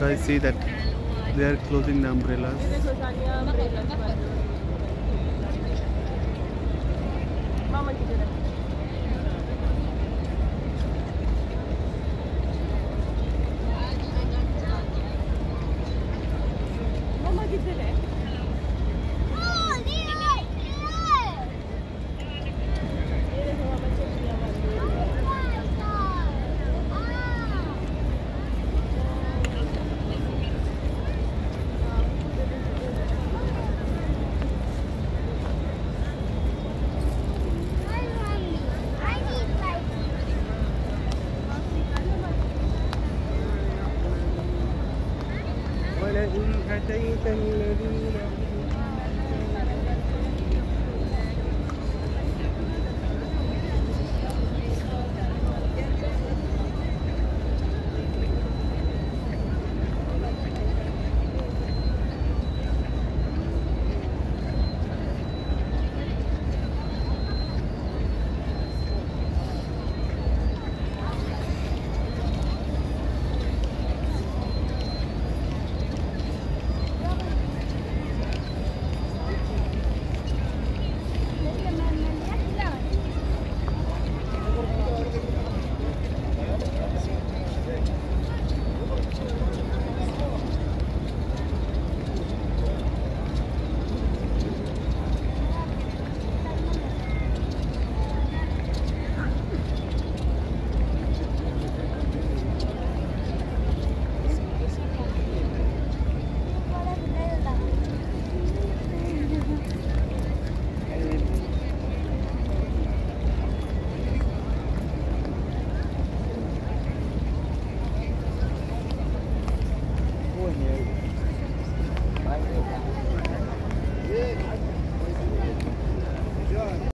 Guys, see that they are closing the umbrellas. Mama ولئن أتيت الذين